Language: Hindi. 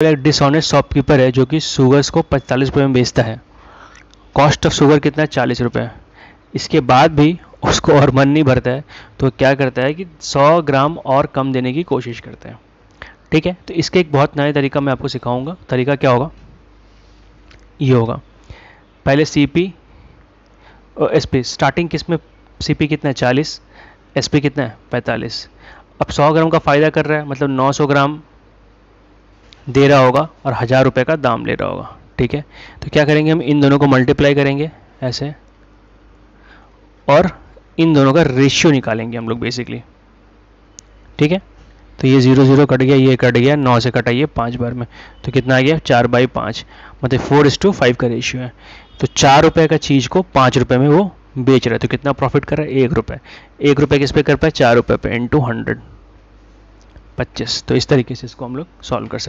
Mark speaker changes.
Speaker 1: एक डिसऑनेस्ट शॉपकीपर है, जो कि शुगर्स को पैंतालीस रुपये में बेचता है। कॉस्ट ऑफ़ शुगर कितना है? चालीस रुपये इसके बाद भी उसको और मन नहीं भरता है तो क्या करता है कि 100 ग्राम और कम देने की कोशिश करते हैं। ठीक है? तो इसके एक बहुत नया तरीका मैं आपको सिखाऊँगा। तरीका क्या होगा? ये होगा। पहले सी पी और एस पी स्टार्टिंग किसमें? सी पी कितना है? चालीस। एस पी कितना है? पैंतालीस। अब सौ ग्राम का फ़ायदा कर रहा है मतलब 900 ग्राम दे रहा होगा और हज़ार रुपये का दाम ले रहा होगा, ठीक है? तो क्या करेंगे हम? इन दोनों को मल्टीप्लाई करेंगे, ऐसे। और इन दोनों का रेशियो निकालेंगे हम लोग बेसिकली ठीक है? तो ये ज़ीरो ज़ीरो कट गया, ये कट गया, नौ से कटाइए पाँच बार में। तो कितना आ गया? चार बाई पाँच। मतलब फोर इस टू फाइव का रेशियो है। तो चार रुपये का चीज़ को पाँच रुपये में वो बेच रहा है। तो कितना प्रॉफिट कर रहा है? एक रुपये एक रुपये किस पे कर पाए? चार रुपये पे इन टू हंड्रेड पच्चीस। तो इस तरीके से इसको हम लोग सॉल्व कर सकते